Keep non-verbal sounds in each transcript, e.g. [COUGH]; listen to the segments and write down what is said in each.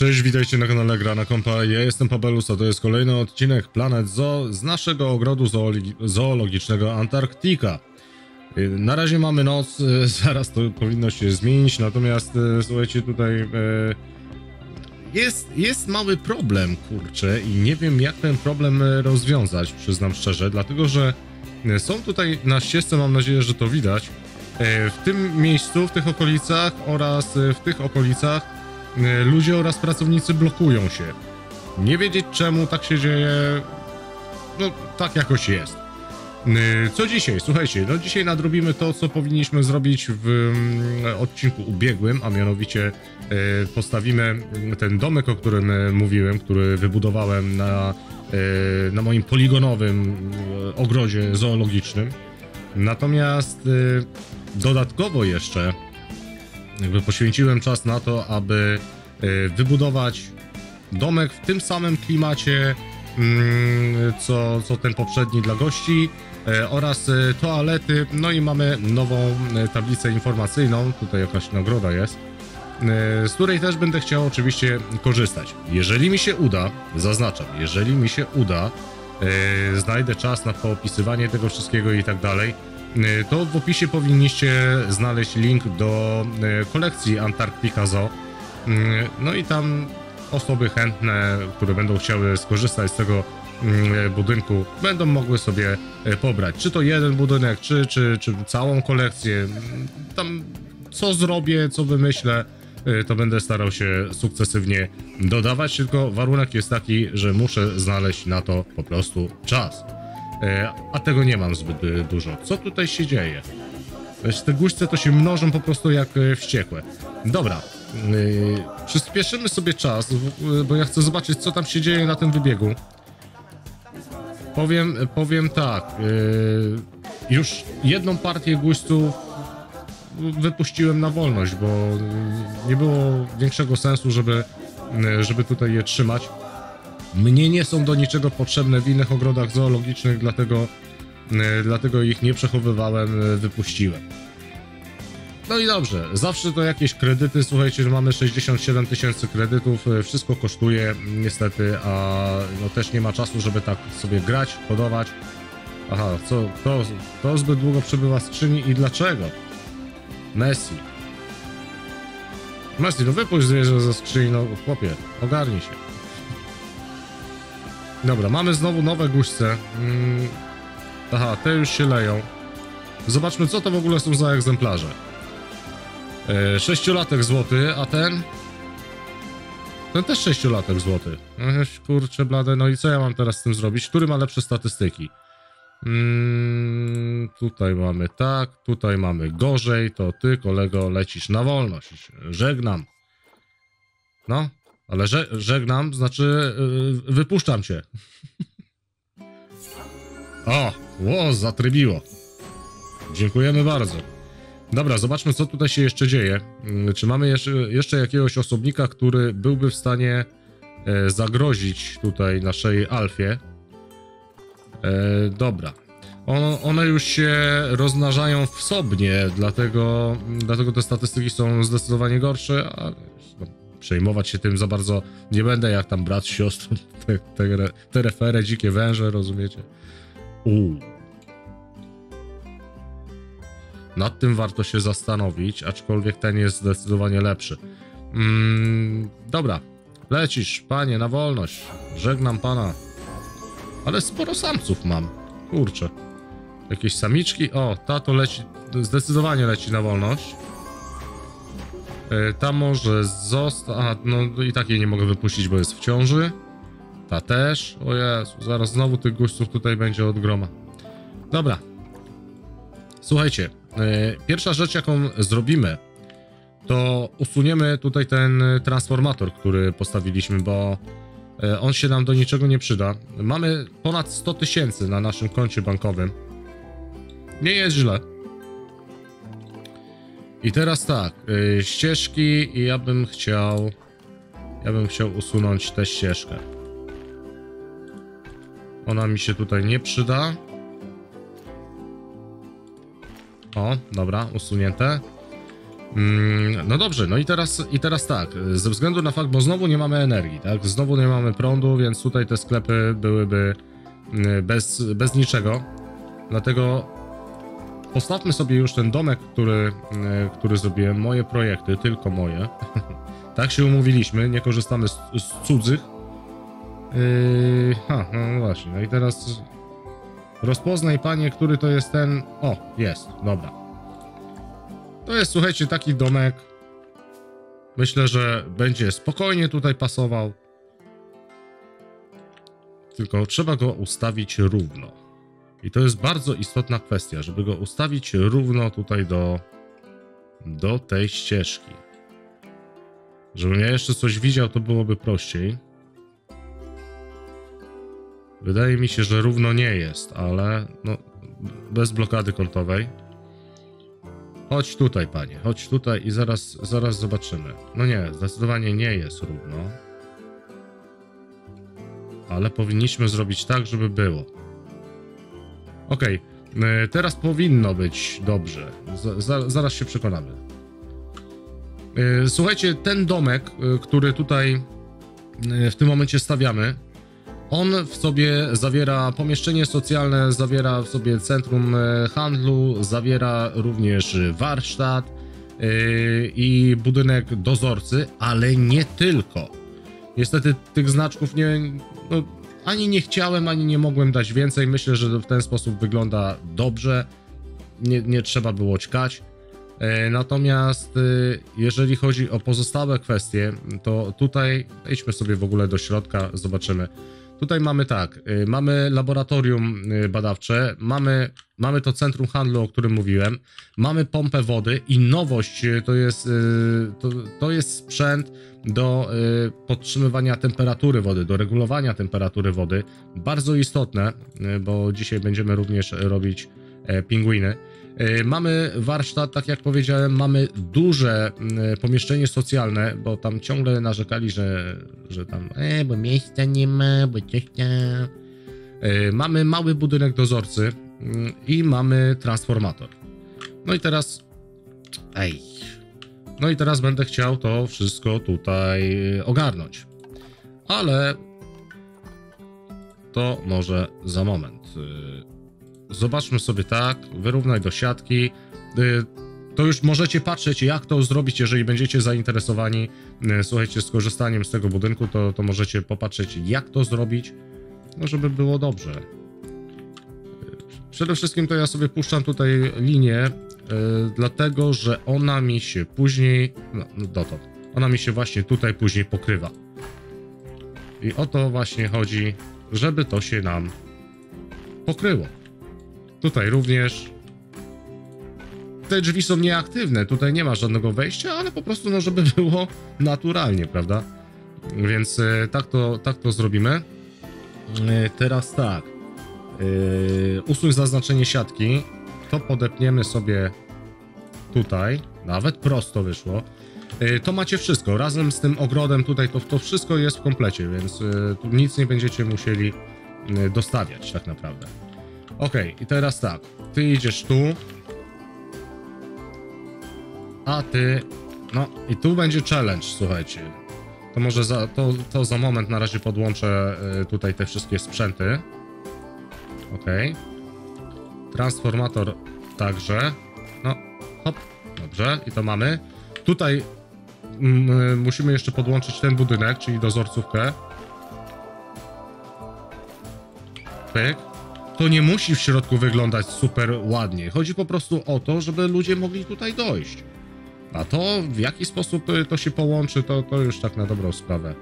Cześć, witajcie na kanale Gra na Kompa. Ja jestem Pabelus, a to jest kolejny odcinek Planet Zoo z naszego ogrodu zoologi zoologicznego Antarktika. Y, Na razie mamy noc, y, [LAUGHS] zaraz to powinno się zmienić, natomiast y, słuchajcie, tutaj jest, jest mały problem, kurczę, i nie wiem jak ten problem rozwiązać, przyznam szczerze, dlatego że są tutaj na ścieżce, mam nadzieję, że to widać, w tym miejscu, w tych okolicach oraz w tych okolicach ludzie oraz pracownicy blokują się. Nie wiedzieć czemu tak się dzieje, no tak jakoś jest. Y, Co dzisiaj? Słuchajcie, no dzisiaj nadrobimy to, co powinniśmy zrobić w mm, odcinku ubiegłym, a mianowicie y, postawimy ten domek, o którym mówiłem, który wybudowałem na, na moim poligonowym ogrodzie zoologicznym. Natomiast dodatkowo jeszcze jakby poświęciłem czas na to, aby y, wybudować domek w tym samym klimacie, mm, co, co ten poprzedni dla gości e, oraz e, toalety. No i mamy nową e, tablicę informacyjną, tutaj jakaś nagroda jest, e, z której też będę chciał oczywiście korzystać. Jeżeli mi się uda, zaznaczam, jeżeli mi się uda, e, znajdę czas na poopisywanie tego wszystkiego i tak dalej, e, to w opisie powinniście znaleźć link do e, kolekcji Antarktika Zoo. Mm, No i tam osoby chętne, które będą chciały skorzystać z tego budynku, będą mogły sobie pobrać. Czy to jeden budynek, czy, czy, czy całą kolekcję. Tam co zrobię, co wymyślę, to będę starał się sukcesywnie dodawać, tylko warunek jest taki, że muszę znaleźć na to po prostu czas. E, A tego nie mam zbyt e, dużo. Co tutaj się dzieje? Te guźce to się mnożą po prostu jak e, wściekłe. Dobra, przyspieszymy sobie czas, bo ja chcę zobaczyć, co tam się dzieje na tym wybiegu. Powiem, powiem tak, już jedną partię guźców wypuściłem na wolność, bo nie było większego sensu, żeby, żeby tutaj je trzymać. Mnie nie są do niczego potrzebne w innych ogrodach zoologicznych, dlatego, yy, dlatego ich nie przechowywałem, yy, wypuściłem. No i dobrze, zawsze to jakieś kredyty, słuchajcie, że mamy 67 tysięcy kredytów, e, wszystko kosztuje niestety, a no też nie ma czasu, żeby tak sobie grać, hodować. Aha, co, to, to zbyt długo przebywa w skrzyni i dlaczego? Messi. Messi, no wypuść zwierzę ze skrzyni, no chłopie, ogarnij się. Dobra, mamy znowu nowe guźce. Mm, aha, te już się leją. Zobaczmy, co to w ogóle są za egzemplarze. E, Sześciolatek złoty, a ten? Ten też sześciolatek złoty. Ech, kurczę blade, no i co ja mam teraz z tym zrobić? Który ma lepsze statystyki? Mm, tutaj mamy tak, tutaj mamy gorzej, to ty kolego lecisz na wolność. Żegnam. No, ale że, żegnam, znaczy yy, wypuszczam cię. o, ło, zatrybiło. Dziękujemy bardzo. Dobra, zobaczmy, co tutaj się jeszcze dzieje. Mm, Czy mamy jeszcze, jeszcze jakiegoś osobnika, który byłby w stanie e, zagrozić tutaj naszej Alfie? E, dobra. On, one już się rozmnażają wsobnie, dlatego, dlatego te statystyki są zdecydowanie gorsze, a przejmować się tym za bardzo nie będę, jak tam brat, siostrą, [LAUGHS] te, te, te refery, dzikie węże, rozumiecie? Uuu. Nad tym warto się zastanowić, aczkolwiek ten jest zdecydowanie lepszy. Mm, dobra, lecisz, panie, na wolność. Żegnam pana. Ale sporo samców mam. Kurczę. Jakieś samiczki? O, ta to leci, zdecydowanie leci na wolność. E, Ta może zostać. No i takiej nie mogę wypuścić, bo jest w ciąży. Ta też. O Jezu, zaraz znowu tych gościów tutaj będzie od groma. Dobra, Słuchajcie, e, pierwsza rzecz, jaką zrobimy, to usuniemy tutaj ten transformator, który postawiliśmy, bo e, on się nam do niczego nie przyda. Mamy ponad 100 tysięcy na naszym koncie bankowym. Nie jest źle. I teraz tak, e, ścieżki i ja bym chciał, ja bym chciał usunąć tę ścieżkę. Ona mi się tutaj nie przyda. O, dobra, usunięte. Mm, No dobrze, no i teraz, i teraz tak, ze względu na fakt, bo znowu nie mamy energii, tak? Znowu nie mamy prądu, więc tutaj te sklepy byłyby mm, bez, bez niczego. Dlatego postawmy sobie już ten domek, który, mm, który zrobiłem, moje projekty, tylko moje. [LAUGHS] tak się umówiliśmy, nie korzystamy z, z cudzych. Yy, ha, no właśnie, no i teraz rozpoznaj panie, który to jest ten... O, jest, dobra. To jest, słuchajcie, taki domek. Myślę, że będzie spokojnie tutaj pasował. Tylko trzeba go ustawić równo. I to jest bardzo istotna kwestia, żeby go ustawić równo tutaj do, do tej ścieżki. Żebym ja jeszcze coś widział, to byłoby prościej. Wydaje mi się, że równo nie jest, ale no, bez blokady kątowej. Chodź tutaj, panie, chodź tutaj i zaraz, zaraz zobaczymy. No nie, zdecydowanie nie jest równo. Ale powinniśmy zrobić tak, żeby było. Okej, y, teraz powinno być dobrze. Z, za, zaraz się przekonamy. Y, Słuchajcie, ten domek, y, który tutaj w tym momencie stawiamy, on w sobie zawiera pomieszczenie socjalne, zawiera w sobie centrum e, handlu, zawiera również warsztat i budynek dozorcy, ale nie tylko. Niestety tych znaczków nie, no, ani nie chciałem, ani nie mogłem dać więcej. Myślę, że w ten sposób wygląda dobrze. Nie, nie trzeba było ćkać. E, Natomiast e, jeżeli chodzi o pozostałe kwestie, to tutaj wejdźmy sobie w ogóle do środka, zobaczymy. Tutaj mamy tak, y, mamy laboratorium y, badawcze, mamy, mamy to centrum handlu, o którym mówiłem, mamy pompę wody i nowość y, to jest, to, to jest sprzęt do podtrzymywania temperatury wody, do regulowania temperatury wody. Bardzo istotne, bo dzisiaj będziemy również robić e, pingwiny. E, Mamy warsztat, tak jak powiedziałem, mamy duże mm, pomieszczenie socjalne, bo tam ciągle narzekali, że, że tam, e, bo miejsca nie ma, bo coś tam. E, Mamy mały budynek dozorcy mm, i mamy transformator. No i teraz, ej, no i teraz będę chciał to wszystko tutaj ogarnąć. Ale to może za moment. Zobaczmy sobie tak, wyrównaj do siatki. Y, To już możecie patrzeć, jak to zrobić, jeżeli będziecie zainteresowani, y, słuchajcie, z korzystaniem z tego budynku, to, to możecie popatrzeć, jak to zrobić, no żeby było dobrze. Y, Przede wszystkim to ja sobie puszczam tutaj linię, dlatego że ona mi się później, no, no dotąd, ona mi się właśnie tutaj później pokrywa. I o to właśnie chodzi, żeby to się nam pokryło. Tutaj również. Te drzwi są nieaktywne, tutaj nie ma żadnego wejścia, ale po prostu, no, żeby [LAUGHS] było naturalnie, prawda? Więc e, tak, to, tak to zrobimy. E, teraz tak. E, usuń zaznaczenie siatki. To podepniemy sobie tutaj. Nawet prosto wyszło. To macie wszystko. Razem z tym ogrodem tutaj to, to wszystko jest w komplecie, więc tu nic nie będziecie musieli dostawiać tak naprawdę. Okej, i teraz tak. Ty idziesz tu. A ty. No, i tu będzie challenge, słuchajcie. To może za, to, to za moment na razie podłączę y, tutaj te wszystkie sprzęty. Okej. Transformator także. No, hop, dobrze, i to mamy. Tutaj mm, y, musimy jeszcze podłączyć ten budynek, czyli dozorcówkę. Pyk to nie musi w środku wyglądać super ładnie. Chodzi po prostu o to, żeby ludzie mogli tutaj dojść. A to, w jaki sposób y, to się połączy, to, to już tak na dobrą sprawę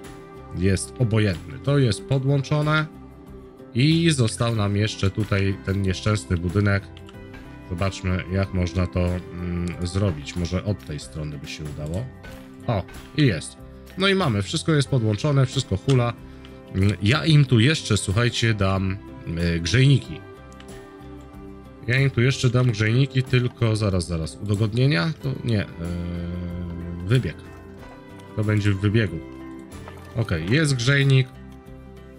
jest obojętne. To jest podłączone i został nam jeszcze tutaj ten nieszczęsny budynek. Zobaczmy, jak można to mm, zrobić. Może od tej strony by się udało. O, i jest. No i mamy, wszystko jest podłączone, wszystko hula. Mm, Ja im tu jeszcze, słuchajcie, dam grzejniki. Ja im tu jeszcze dam grzejniki, tylko zaraz, zaraz. Udogodnienia? To nie. e, wybieg. To będzie w wybiegu. Ok, jest grzejnik.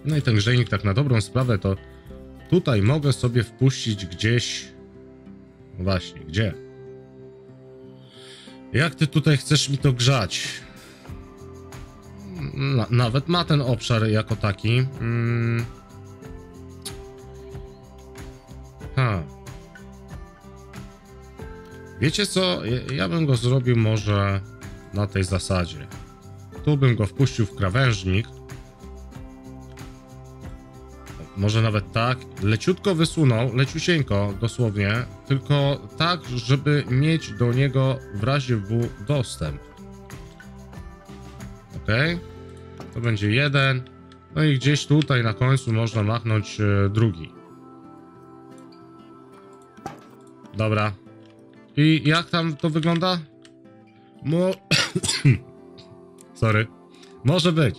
No i ten grzejnik, tak na dobrą sprawę, to tutaj mogę sobie wpuścić gdzieś. No Właśnie, gdzie? Jak ty tutaj chcesz mi to grzać? Na, nawet ma ten obszar jako taki. Mm. Wiecie co? Ja- bym go zrobił może na tej zasadzie. Tu bym go wpuścił w krawężnik. Może nawet tak. Leciutko wysunął, leciusieńko dosłownie, tylko tak, żeby mieć do niego w razie W dostęp. Ok. To będzie jeden. No i gdzieś tutaj na końcu można machnąć e, drugi. Dobra. I jak tam to wygląda? Mo... [COUGHS] Sorry. Może być.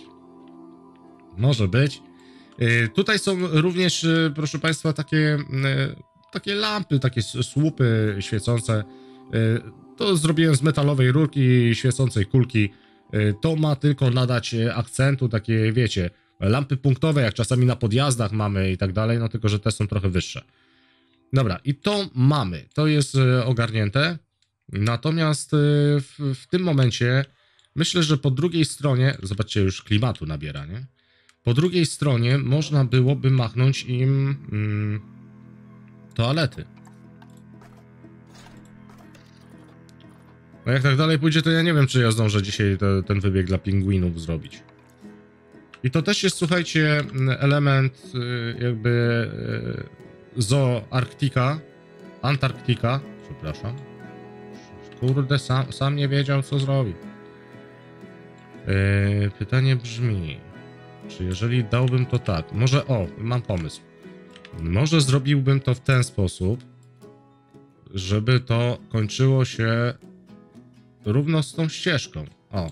Może być. Y, Tutaj są również, y, proszę Państwa, takie, y, takie lampy, takie słupy świecące. Y, To zrobiłem z metalowej rurki świecącej kulki. Y, To ma tylko nadać y, akcentu, takie wiecie, lampy punktowe, jak czasami na podjazdach mamy i tak dalej, no tylko, że te są trochę wyższe. Dobra, i to mamy, to jest y, ogarnięte. Natomiast y, w, w tym momencie myślę, że po drugiej stronie, zobaczcie, już klimatu nabiera, nie? Po drugiej stronie można byłoby machnąć im mm, toalety. No jak tak dalej pójdzie, to ja nie wiem, czy ja zdążę dzisiaj te, ten wybieg dla pingwinów zrobić. I to też jest, słuchajcie, element y, jakby y, zoo Arktika, Antarktika, przepraszam. Kurde, sam, sam nie wiedział, co zrobi. Yy, pytanie brzmi, czy jeżeli dałbym to tak, może o, mam pomysł. Może zrobiłbym to w ten sposób, żeby to kończyło się równo z tą ścieżką. O,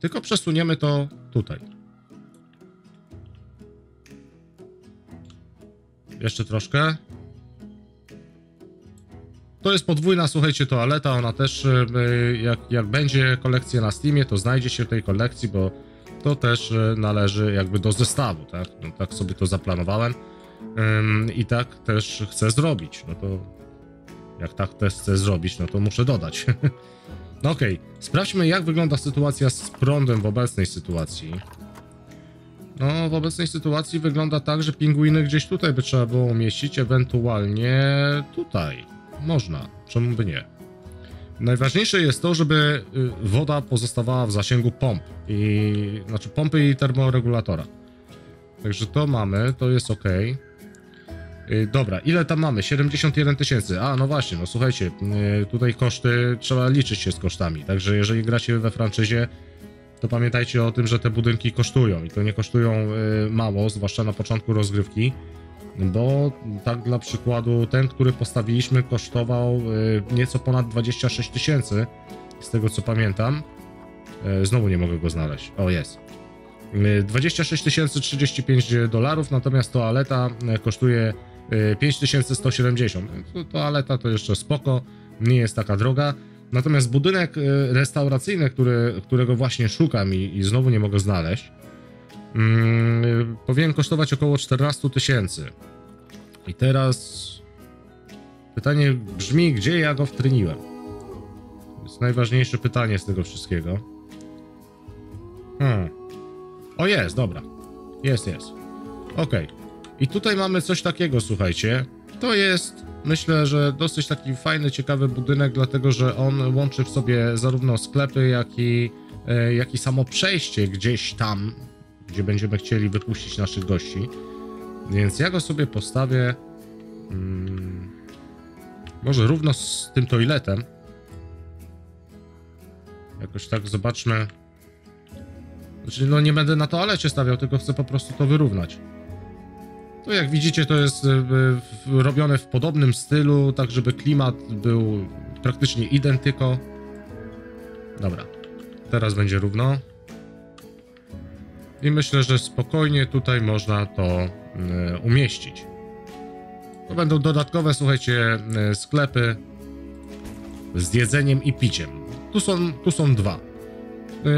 tylko przesuniemy to tutaj. Jeszcze troszkę. To jest podwójna, słuchajcie, toaleta. Ona też, y, jak, jak będzie kolekcja na Steamie, to znajdzie się w tej kolekcji, bo to też y, należy jakby do zestawu, tak? No, tak sobie to zaplanowałem. Ym, I tak też chcę zrobić. No to jak tak też chcę zrobić, no to muszę dodać. [LAUGHS] no okej, sprawdźmy jak wygląda sytuacja z prądem w obecnej sytuacji. No, w obecnej sytuacji wygląda tak, że pingwiny gdzieś tutaj by trzeba było umieścić, ewentualnie tutaj. Można, czemu by nie? Najważniejsze jest to, żeby y, woda pozostawała w zasięgu pomp i znaczy pompy i termoregulatora. Także to mamy, to jest ok. Dobra, ile tam mamy? 71 tysięcy. A, no właśnie, no słuchajcie, y, tutaj koszty, trzeba liczyć się z kosztami. Także jeżeli gracie we franczyzie, to pamiętajcie o tym, że te budynki kosztują i to nie kosztują y, mało, zwłaszcza na początku rozgrywki. Bo tak dla przykładu, ten, który postawiliśmy, kosztował y, nieco ponad 26 tysięcy, z tego co pamiętam. Y, Znowu nie mogę go znaleźć. O, jest. Y, 26 tysięcy 35 dolarów, natomiast toaleta y, kosztuje y, 5170. To- Toaleta to jeszcze spoko, nie jest taka droga. Natomiast budynek y, restauracyjny, który, którego właśnie szukam i, i znowu nie mogę znaleźć, mm, powinien kosztować około 14 tysięcy. I teraz pytanie brzmi, gdzie ja go wtryniłem? To jest najważniejsze pytanie z tego wszystkiego. Hmm. O, jest, dobra. Jest, jest. Okej. I tutaj mamy coś takiego, słuchajcie. To jest, myślę, że dosyć taki fajny, ciekawy budynek, dlatego że on łączy w sobie zarówno sklepy, jak i, e, jak i samo przejście gdzieś tam, gdzie będziemy chcieli wypuścić naszych gości. Więc ja go sobie postawię. Mm, może równo z tym toiletem. Jakoś tak zobaczmy. Znaczy, no nie będę na toalecie stawiał, tylko chcę po prostu to wyrównać. To jak widzicie, to jest e, robione w podobnym stylu, tak żeby klimat był praktycznie identyko. Dobra, teraz będzie równo. I myślę, że spokojnie tutaj można to e, umieścić. To będą dodatkowe, słuchajcie, e, sklepy z jedzeniem i piciem. Tu są, tu są dwa.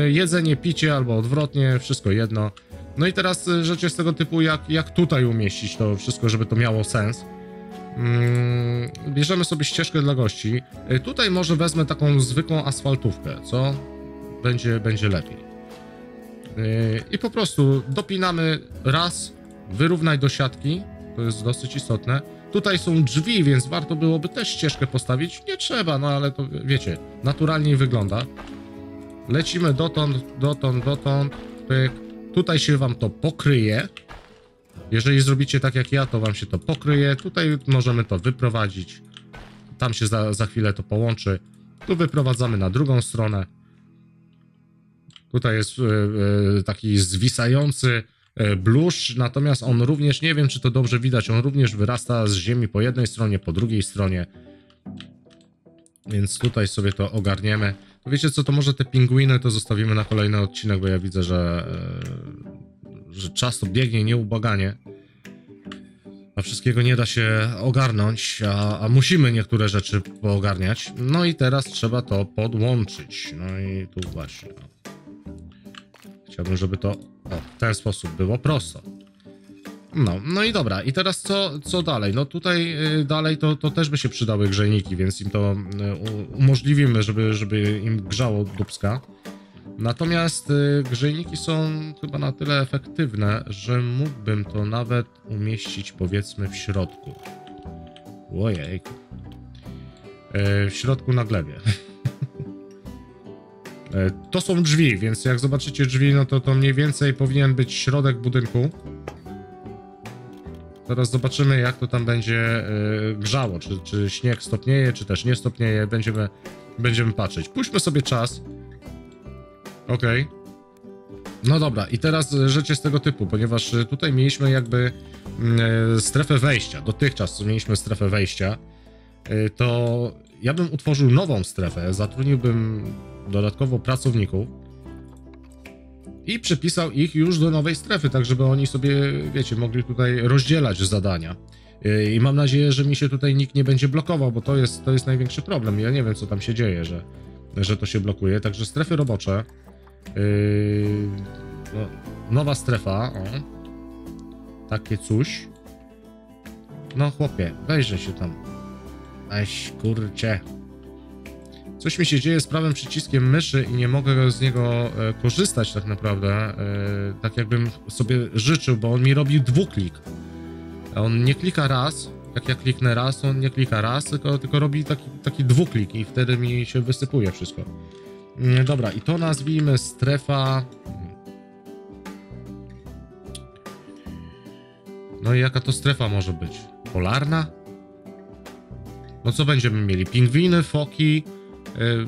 Jedzenie, picie albo odwrotnie, wszystko jedno. No i teraz e, rzecz jest tego typu, jak, jak tutaj umieścić to wszystko, żeby to miało sens. Mm, bierzemy sobie ścieżkę dla gości. Y, Tutaj może wezmę taką zwykłą asfaltówkę, co będzie, będzie lepiej. Y, I po prostu dopinamy raz, wyrównaj do siatki, to jest dosyć istotne. Tutaj są drzwi, więc warto byłoby też ścieżkę postawić. Nie trzeba, no ale to wiecie, naturalniej wygląda. Lecimy dotąd, dotąd, dotąd, pyk. Tutaj się wam to pokryje. Jeżeli zrobicie tak jak ja, to wam się to pokryje. Tutaj możemy to wyprowadzić. Tam się za, za chwilę to połączy. Tu wyprowadzamy na drugą stronę. Tutaj jest e, taki zwisający e, bluszcz, natomiast on również, nie wiem czy to dobrze widać, on również wyrasta z ziemi po jednej stronie, po drugiej stronie. Więc tutaj sobie to ogarniemy. Wiecie co, to może te pingwiny to zostawimy na kolejny odcinek, bo ja widzę, że, e, że czas to biegnie nieubłaganie. A wszystkiego nie da się ogarnąć, a, a musimy niektóre rzeczy poogarniać. No i teraz trzeba to podłączyć. No i tu właśnie. Chciałbym, żeby to o, w ten sposób było prosto. No, no i dobra, i teraz co, co dalej? No tutaj y, dalej to, to też by się przydały grzejniki, więc im to y, umożliwimy, żeby, żeby im grzało dubska. Natomiast y, grzejniki są chyba na tyle efektywne, że mógłbym to nawet umieścić powiedzmy w środku. Ojejku. Y, w środku na glebie. [LAUGHS] E, To są drzwi, więc jak zobaczycie drzwi, no to to mniej więcej powinien być środek budynku. Teraz zobaczymy, jak to tam będzie grzało. Czy, czy śnieg stopnieje, czy też nie stopnieje. Będziemy, będziemy patrzeć. Puśćmy sobie czas. Okej. No dobra, i teraz e, rzeczy z tego typu, ponieważ e, tutaj mieliśmy jakby strefę wejścia. Dotychczas co mieliśmy strefę wejścia, to ja bym utworzył nową strefę, zatrudniłbym dodatkowo pracowników i przypisał ich już do nowej strefy, tak żeby oni sobie, wiecie, mogli tutaj rozdzielać zadania. I mam nadzieję, że mi się tutaj nikt nie będzie blokował, bo to jest, to jest największy problem. Ja nie wiem, co tam się dzieje, że, że to się blokuje. Także strefy robocze. Yy, no, nowa strefa. O. Takie coś. No chłopie, wejrzyj się tam. Weź, kurcie. Coś mi się dzieje z prawym przyciskiem myszy i nie mogę z niego e, korzystać tak naprawdę, e, tak jakbym sobie życzył, bo on mi robi dwuklik. On nie klika raz, jak ja kliknę raz, on nie klika raz, tylko, tylko robi taki, taki dwuklik i wtedy mi się wysypuje wszystko. Mm, Dobra, i to nazwijmy strefa... No i jaka to strefa może być? Polarna? No co będziemy mieli? Pingwiny, foki,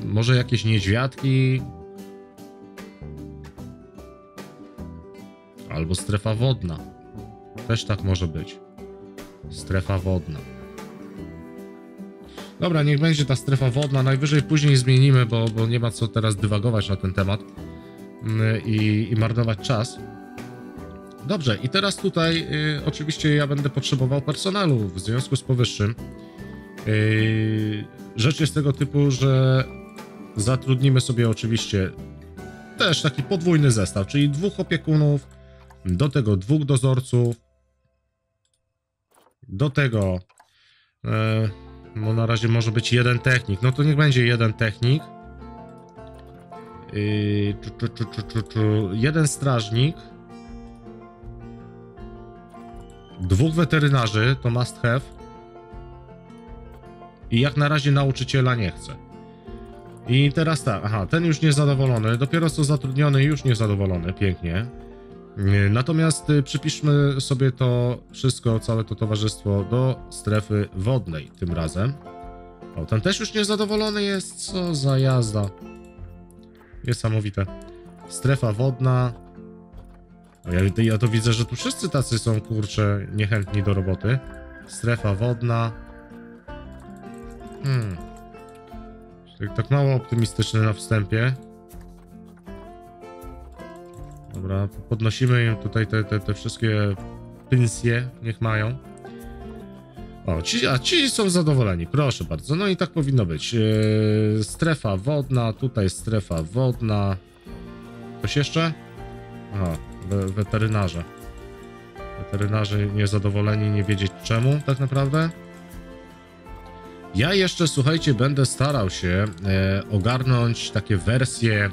może jakieś niedźwiadki? Albo strefa wodna. Też tak może być. Strefa wodna. Dobra, niech będzie ta strefa wodna. Najwyżej później zmienimy, bo, bo nie ma co teraz dywagować na ten temat mm, i, i marnować czas. Dobrze, i teraz tutaj y, oczywiście ja będę potrzebował personelu w związku z powyższym. Yy, rzecz jest tego typu, że zatrudnimy sobie oczywiście też taki podwójny zestaw, czyli dwóch opiekunów, do tego dwóch dozorców, do tego e, no na razie może być jeden technik, no to niech będzie jeden technik, Yy, czu, czu, czu, jeden strażnik, dwóch weterynarzy, to must have, i jak na razie nauczyciela nie chce. I teraz tak, aha, ten już niezadowolony, dopiero co zatrudniony, już niezadowolony, pięknie. Nie, Natomiast y, przypiszmy sobie to wszystko, całe to towarzystwo do strefy wodnej tym razem. O, ten też już niezadowolony jest, co za jazda. Niesamowite. Strefa wodna. O, ja, ja to widzę, że tu wszyscy tacy są, kurczę, niechętni do roboty. Strefa wodna. Hmm. Tak, mało optymistyczny na wstępie. Dobra, podnosimy im tutaj te, te, te wszystkie pensje, niech mają. O, ci, a ci są zadowoleni, proszę bardzo. No i tak powinno być. Yy, strefa wodna, tutaj strefa wodna. Coś jeszcze? Aha, we, weterynarze. Weterynarze niezadowoleni, nie wiedzieć czemu tak naprawdę. Ja jeszcze, słuchajcie, będę starał się e, ogarnąć takie wersje e,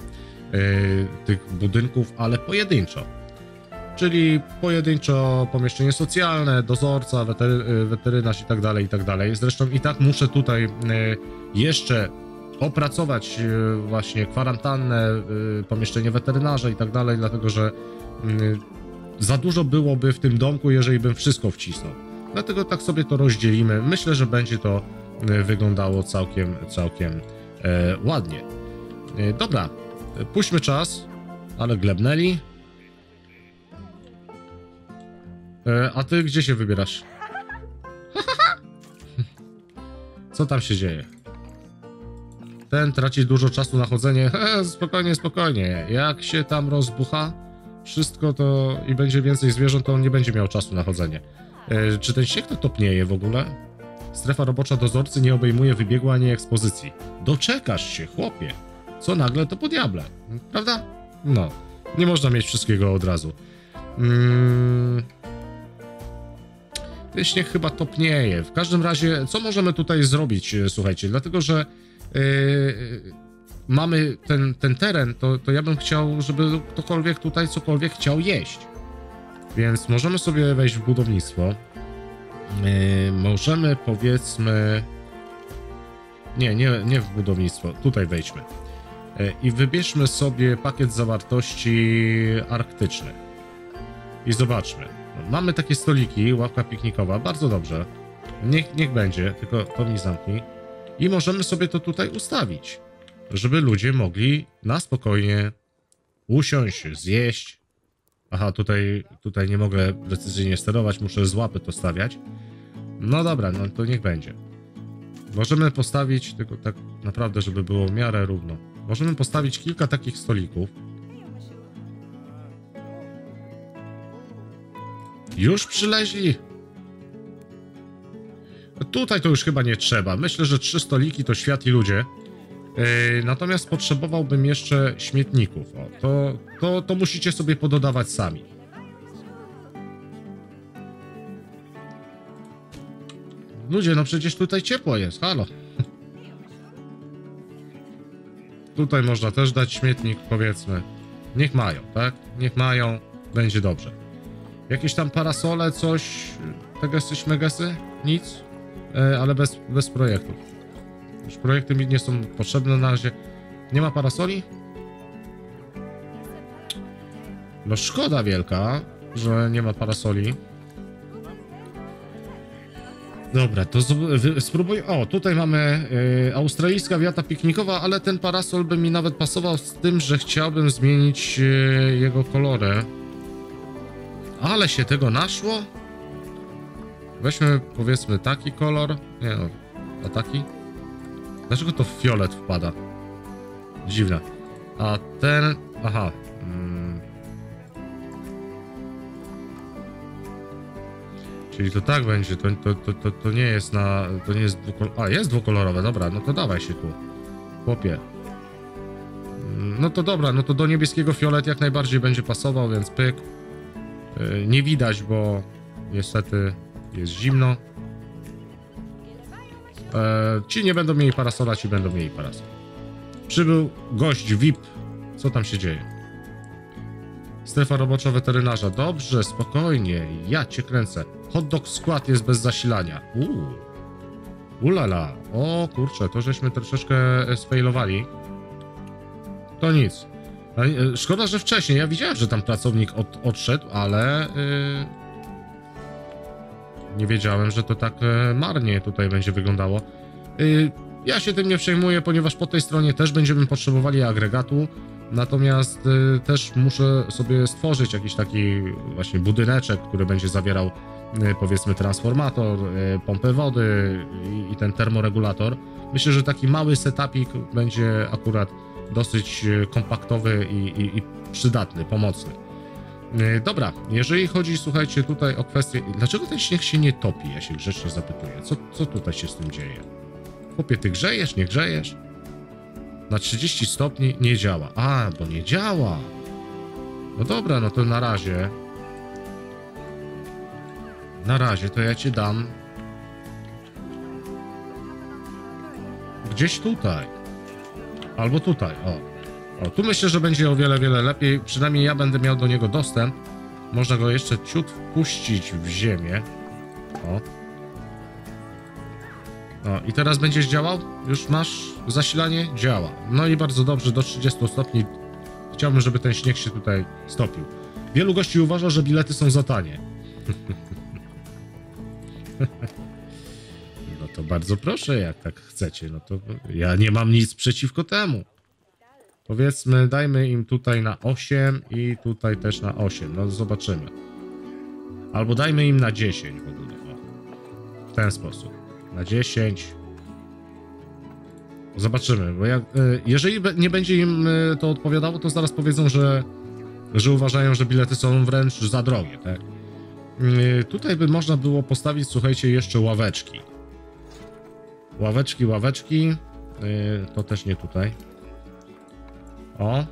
tych budynków, ale pojedynczo. Czyli pojedynczo pomieszczenie socjalne, dozorca, wetery, e, weterynarz i tak dalej, i tak dalej. Zresztą i tak muszę tutaj e, jeszcze opracować e, właśnie kwarantannę, e, pomieszczenie weterynarza i tak dalej, dlatego że mm, za dużo byłoby w tym domku, jeżeli bym wszystko wcisnął. Dlatego tak sobie to rozdzielimy. Myślę, że będzie to wyglądało całkiem, całkiem e, ładnie. E, dobra, e, puśćmy czas, ale glebnęli. E, a ty gdzie się wybierasz? [LAUGHS] Co tam się dzieje? Ten traci dużo czasu na chodzenie. [LAUGHS] spokojnie, spokojnie. Jak się tam rozbucha wszystko to i będzie więcej zwierząt, to on nie będzie miał czasu na chodzenie. E, czy ten śnieg to topnieje w ogóle? Strefa robocza dozorcy nie obejmuje wybiegu ani ekspozycji. Doczekasz się, chłopie. Co nagle, to po diable. Prawda? No. Nie można mieć wszystkiego od razu. Mm. Ten śnieg chyba topnieje. W każdym razie, co możemy tutaj zrobić, e, słuchajcie? Dlatego, że yy, mamy ten, ten teren, to, to ja bym chciał, żeby ktokolwiek tutaj cokolwiek chciał jeść. Więc możemy sobie wejść w budownictwo. Yy, możemy powiedzmy. Nie, nie, nie w budownictwo. Tutaj wejdźmy. Yy, I wybierzmy sobie pakiet zawartości arktycznych. I zobaczmy. No, mamy takie stoliki, ławka piknikowa, bardzo dobrze. Niech, niech będzie, tylko to mi zamknij. I możemy sobie to tutaj ustawić, żeby ludzie mogli na spokojnie usiąść, zjeść. Aha, tutaj, tutaj nie mogę precyzyjnie sterować, muszę z łapy to stawiać. No dobra, no to niech będzie. Możemy postawić, tylko tak naprawdę, żeby było w miarę równo. Możemy postawić kilka takich stolików. Już przyleźli. Tutaj to już chyba nie trzeba. Myślę, że trzy stoliki to świat i ludzie. Yy, natomiast potrzebowałbym jeszcze śmietników. O, to, to, to musicie sobie pododawać sami. Ludzie, no przecież tutaj ciepło jest, halo. [LAUGHS] Tutaj można też dać śmietnik, powiedzmy. Niech mają, tak? Niech mają, będzie dobrze. Jakieś tam parasole, coś, tegesy, śmegesy? Nic? E, ale bez, bez projektów. Już projekty mi nie są potrzebne na razie. Nie ma parasoli? No szkoda wielka, że nie ma parasoli. Dobra, to spróbuj. O, tutaj mamy y, australijska wiata piknikowa, ale ten parasol by mi nawet pasował z tym, że chciałbym zmienić y, jego kolory. Ale się tego naszło? Weźmy powiedzmy taki kolor. Nie no, a taki? Dlaczego to fiolet wpada? Dziwne. A ten. Aha. Mm. Czyli to tak będzie, to, to, to, to, to nie jest na. To nie jest dwukolorowe. A, jest dwukolorowe, dobra, no to dawaj się tu. Chłopie. Mm, No to dobra, no to do niebieskiego fiolet jak najbardziej będzie pasował, więc pyk. Yy, Nie widać, bo niestety jest zimno. E, ci nie będą mieli parasola, ci będą mieli parasol. Przybył gość VIP. Co tam się dzieje? Strefa robocza weterynarza. Dobrze, spokojnie. Ja cię kręcę. Hot dog skład jest bez zasilania. Uuu. Ulala. O kurczę, to żeśmy troszeczkę e, sfailowali. To nic. A, e, Szkoda, że wcześniej. Ja widziałem, że tam pracownik od, odszedł, ale... Yy, nie wiedziałem, że to tak e, marnie tutaj będzie wyglądało. Y, Ja się tym nie przejmuję, ponieważ po tej stronie też będziemy potrzebowali agregatu. Natomiast y, też muszę sobie stworzyć jakiś taki właśnie budyneczek, który będzie zawierał powiedzmy transformator, pompę wody i, ten termoregulator. Myślę, że taki mały setupik będzie akurat dosyć kompaktowy i, i, i przydatny, pomocny. E, Dobra, jeżeli chodzi, słuchajcie, tutaj o kwestię. Dlaczego ten śnieg się nie topi? Ja się grzecznie zapytuję. Co, co tutaj się z tym dzieje? Chłopie, ty grzejesz, nie grzejesz? Na 30 stopni nie działa. A, bo nie działa. No dobra, no to na razie. Na razie to ja ci dam. gdzieś tutaj. Albo tutaj, o. O, tu myślę, że będzie o wiele, wiele lepiej. Przynajmniej ja będę miał do niego dostęp. Można go jeszcze ciut wpuścić w ziemię. O. O, i teraz będziesz działał? Już masz zasilanie? Działa. No i bardzo dobrze, do 30 stopni. Chciałbym, żeby ten śnieg się tutaj stopił. Wielu gości uważa, że bilety są za tanie. [LAUGHS] No to bardzo proszę, jak tak chcecie, no to ja nie mam nic przeciwko temu. Powiedzmy, dajmy im tutaj na 8 i tutaj też na 8, no zobaczymy. Albo dajmy im na 10 w ogóle, o. W ten sposób. Na 10. Zobaczymy, bo jak, y, jeżeli nie będzie im y, to odpowiadało, to zaraz powiedzą, że, że uważają, że bilety są wręcz za drogie, tak? Y, Tutaj by można było postawić, słuchajcie, jeszcze ławeczki. Ławeczki, ławeczki. To też nie tutaj. O.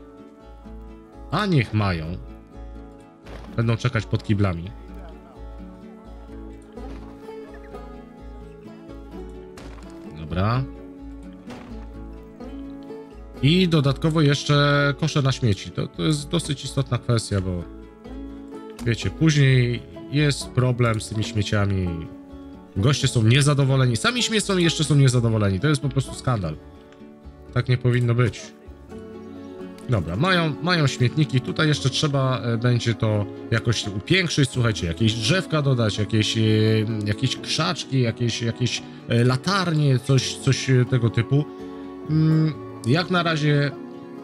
A niech mają. Będą czekać pod kiblami. Dobra. I dodatkowo jeszcze kosze na śmieci. To, to jest dosyć istotna kwestia, bo wiecie, później jest problem z tymi śmieciami. Goście są niezadowoleni. Sami śmiecą i jeszcze są niezadowoleni. To jest po prostu skandal. Tak nie powinno być. Dobra, mają, mają śmietniki. Tutaj jeszcze trzeba e, będzie to jakoś upiększyć. Słuchajcie, jakieś drzewka dodać, jakieś, e, jakieś krzaczki, jakieś, jakieś e, latarnie, coś, coś tego typu. Mm, Jak na razie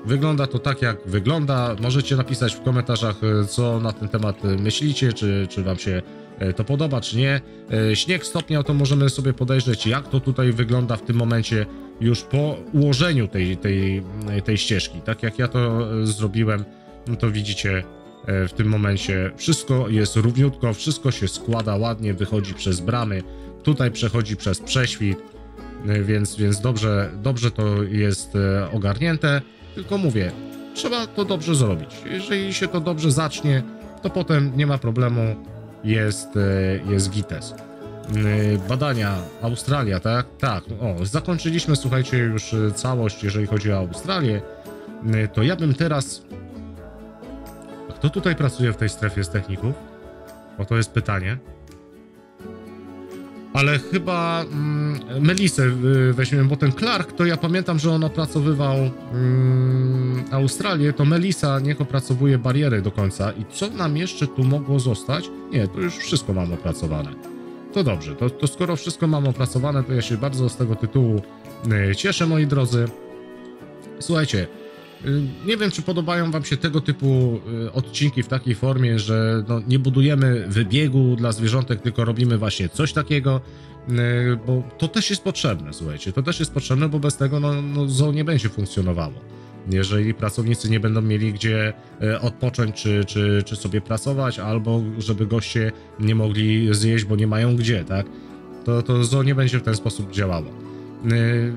wygląda to tak, jak wygląda. Możecie napisać w komentarzach, co na ten temat myślicie, czy, czy wam się to podoba, czy nie. Śnieg stopniał, to możemy sobie podejrzeć, jak to tutaj wygląda w tym momencie już po ułożeniu tej, tej, tej ścieżki. Tak jak ja to e, zrobiłem, no to widzicie e, w tym momencie wszystko jest równiutko, wszystko się składa ładnie, wychodzi przez bramy, tutaj przechodzi przez prześwit, e, więc, więc dobrze, dobrze to jest ogarnięte. Tylko mówię, trzeba to dobrze zrobić. Jeżeli się to dobrze zacznie, to potem nie ma problemu, jest, jest gites. Yy, Badania, Australia, tak? Tak, o, zakończyliśmy, słuchajcie, już y, całość, jeżeli chodzi o Australię. Yy, To ja bym teraz. Kto tutaj pracuje w tej strefie z techników? O to jest pytanie. Ale chyba mm, Melisę y, weźmiemy, bo ten Clark, to ja pamiętam, że on opracowywał mm, Australię, to Melisa niech opracowuje bariery do końca. I co nam jeszcze tu mogło zostać? Nie, to już wszystko mam opracowane. To dobrze, to, to skoro wszystko mam opracowane, to ja się bardzo z tego tytułu y, cieszę, moi drodzy. Słuchajcie, y, nie wiem, czy podobają Wam się tego typu y, odcinki w takiej formie, że no, nie budujemy wybiegu dla zwierzątek, tylko robimy właśnie coś takiego, y, bo to też jest potrzebne, słuchajcie, to też jest potrzebne, bo bez tego no, no, zoo nie będzie funkcjonowało. Jeżeli pracownicy nie będą mieli gdzie e, odpocząć, czy, czy, czy sobie pracować, albo żeby goście nie mogli zjeść, bo nie mają gdzie, tak? To, to zoo nie będzie w ten sposób działało. Y,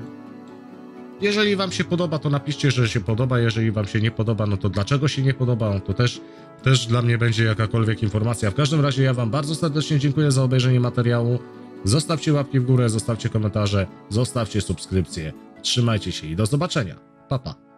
Jeżeli wam się podoba, to napiszcie, że się podoba. Jeżeli wam się nie podoba, no to dlaczego się nie podoba? No to też, też dla mnie będzie jakakolwiek informacja. W każdym razie ja wam bardzo serdecznie dziękuję za obejrzenie materiału. Zostawcie łapki w górę, zostawcie komentarze, zostawcie subskrypcję. Trzymajcie się i do zobaczenia. Pa, pa.